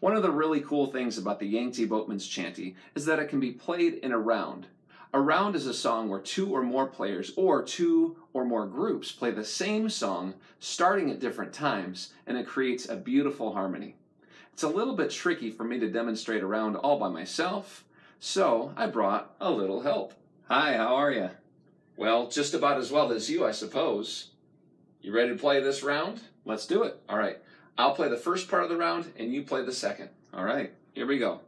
One of the really cool things about the Yangtze Boatmen's Chantey is that it can be played in a round. A round is a song where two or more players or two or more groups play the same song starting at different times and it creates a beautiful harmony. It's a little bit tricky for me to demonstrate a round all by myself, so I brought a little help. Hi, how are you? Well, just about as well as you, I suppose. You ready to play this round? Let's do it. All right. I'll play the first part of the round and you play the second. All right. Here we go.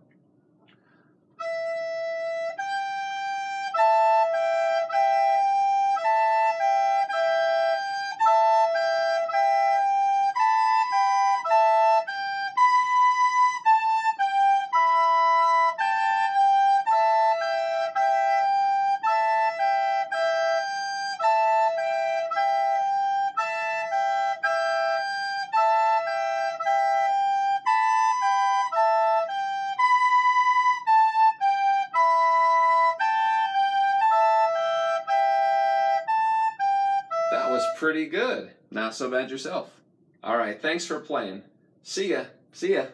Was pretty good. Not so bad yourself. All right, thanks for playing. See ya. See ya.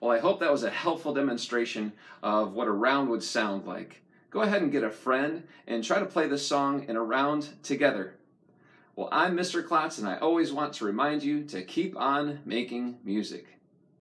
Well, I hope that was a helpful demonstration of what a round would sound like. Go ahead and get a friend and try to play this song in a round together. Well, I'm Mr. Klotz, and I always want to remind you to keep on making music.